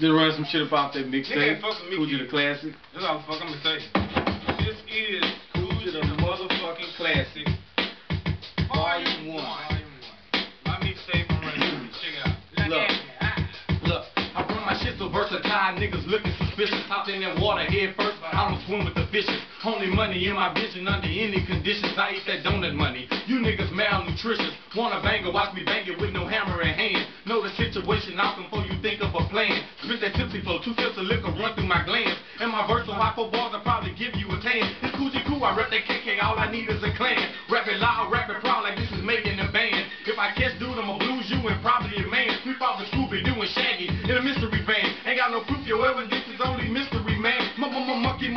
Just run some shit about that mixtape. ain't fuck with me, Coogee kid. the classic. That's all the fuck I'm gonna say. This is versatile, niggas looking suspicious. Hopped in that water head first, but I don't swim with the fishes. Only money in my vision under any conditions. I eat that donut money. You niggas malnutritious. Wanna bang it, watch me bang it with no hammer in hand. Know the situation out before you think of a plan. Spit that tipsy flow, two sips of liquor run through my glands. And my verse on high four bars, I'll probably give you a tan. It's Kujiku, I rep that KK, all I need is a clan. Rap it loud,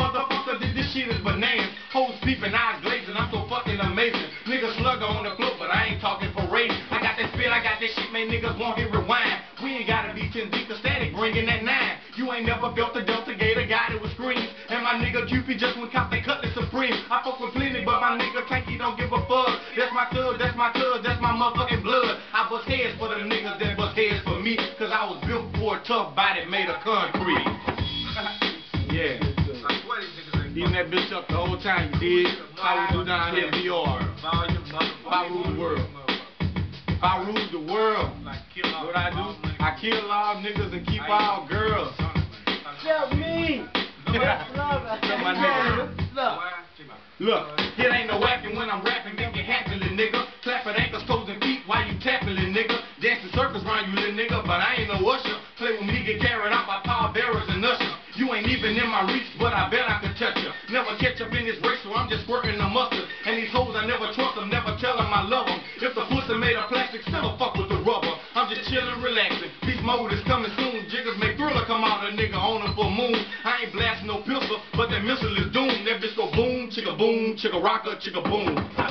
motherfucker, this, this shit is bananas. Hoes peeping, eyes glazing, I'm so fucking amazing. Nigga slugger on the floor, but I ain't talking parade. I got that spit, I got that shit, man, niggas won't hit rewind. We ain't gotta be 10 deep, the static bringing that nine. You ain't never felt the Delta Gator guy that was screams. And my nigga Cupid just went cop they cutlass supreme. I fuck with plenty, but my nigga Tanky don't give a fuck. That's my thug, that's my thug, that's my motherfucking blood. I bust heads for the niggas that bust heads for me. Cause I was built for a tough body made of concrete. yeah. I swear these niggas ain't Even that bitch up the whole time, you dig? How we do down here in BR. If I rule the world. If I rule the world, kill what I do? I kill all niggas and keep all girls. Tell me. Love my nigga. Look. It ain't no acting when I'm rapping, make it happen, little nigga. Clapping ankles, toes, and feet while you tapping, little nigga. Dancing circles around you, little nigga, but I ain't no usher. Play with me, get carried out by power bearers and ushers. You ain't even in my reach, but I bet I can touch so I'm just squirting the mustard. And these hoes, I never trust them, never tell them I love them. If the pussy made of plastic, still a fuck with the rubber. I'm just chillin', relaxing. Beast mode is coming soon. Jiggers make thriller come out a nigga on a full moon. I ain't blasting no pistol, but that missile is doomed. That bitch go boom, chicka boom, chicka rocker, chicka boom. I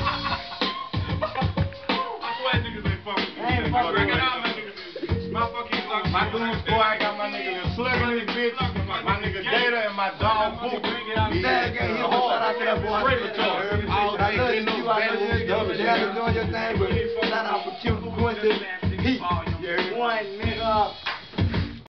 swear niggas ain't fucking with me. Ain't fucking Bring it with out, my niggas. My fucking luck. My goons, boy, I got my nigga that boy. Regulatory. All I day, love ain't you. no You out bad there news, doing doing your thing, but shout out for Quincy, One nigga.